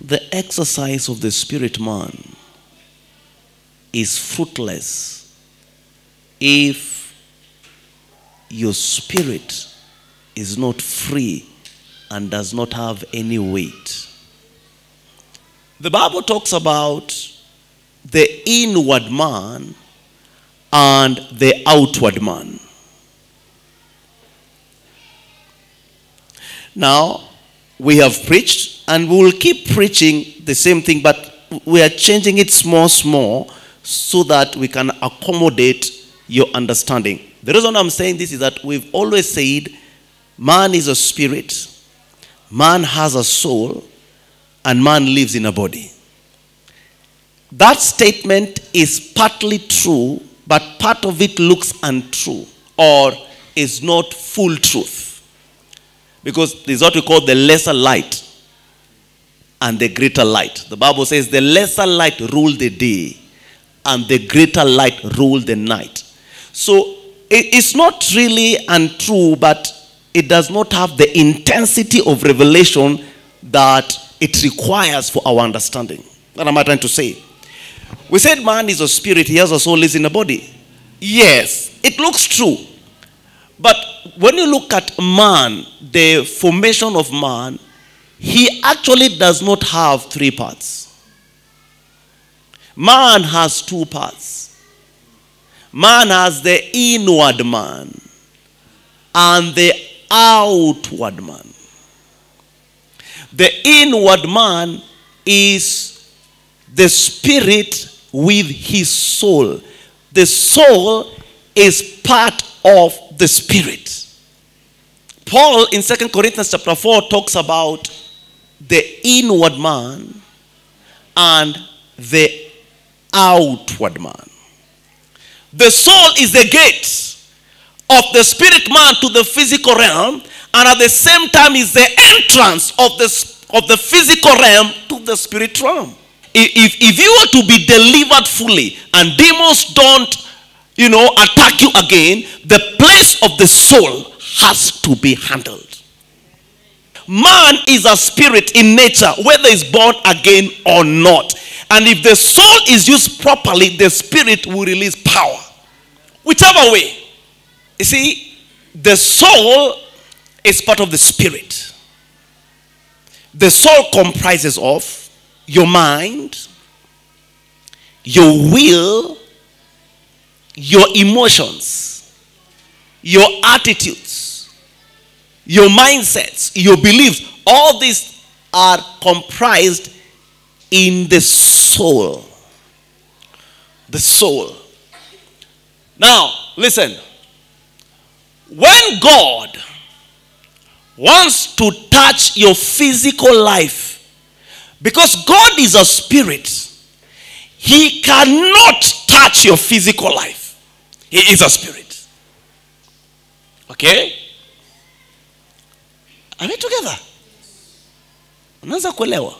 the exercise of the spirit man is fruitless if your spirit is not free and does not have any weight. The Bible talks about the inward man and the outward man. Now, we have preached and we will keep preaching the same thing, but we are changing it small, small so that we can accommodate your understanding. The reason I'm saying this is that we've always said man is a spirit, man has a soul, and man lives in a body. That statement is partly true, but part of it looks untrue or is not full truth. Because this is what we call the lesser light and the greater light. The Bible says the lesser light rule the day and the greater light rule the night. So it's not really untrue, but it does not have the intensity of revelation that it requires for our understanding. What am I trying to say? We said man is a spirit, he has a soul, lives in a body. Yes, it looks true. But when you look at man, the formation of man, he actually does not have three parts. Man has two parts. Man has the inward man and the outward man. The inward man is the spirit with his soul. The soul is part of the spirit. Paul in Second Corinthians chapter 4 talks about the inward man and the outward man. The soul is the gate of the spirit man to the physical realm, and at the same time is the entrance of the, of the physical realm to the spirit realm. If, if you are to be delivered fully and demons don't, you know, attack you again, the place of the soul has to be handled. Man is a spirit in nature, whether he's born again or not. And if the soul is used properly, the spirit will release power. Whichever way. You see, the soul is part of the spirit. The soul comprises of your mind, your will, your emotions, your attitudes, your mindsets, your beliefs. All these are comprised in the soul. The soul. Now, listen. When God wants to touch your physical life, because God is a spirit, He cannot touch your physical life. He is a spirit. Okay? Are we together? Unaweza kuelewa?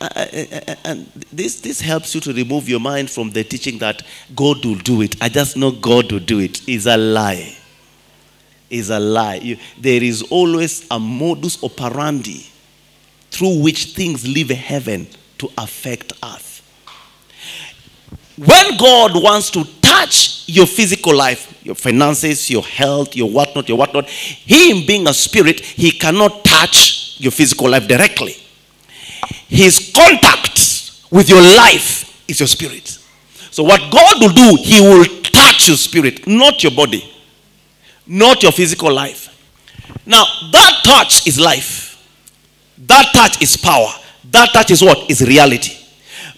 Uh, uh, uh, and this, this helps you to remove your mind from the teaching that God will do it. I just know God will do it. Is a lie. Is a lie. There is always a modus operandi through which things leave heaven to affect earth. When God wants to your physical life, your finances, your health, your whatnot, your whatnot, Him being a spirit, He cannot touch your physical life directly. His contact with your life is your spirit. So, what God will do, He will touch your spirit, not your body, not your physical life. Now, that touch is life. That touch is power. That touch is what? Is reality.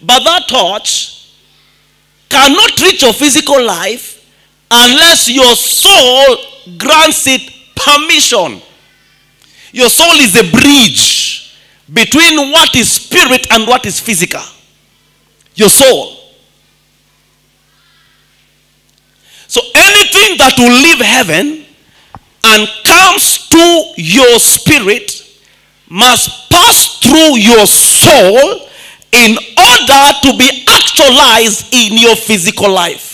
But that touch cannot reach your physical life unless your soul grants it permission. Your soul is a bridge between what is spirit and what is physical. Your soul. So anything that will leave heaven and comes to your spirit must pass through your soul in order to be actualized in your physical life.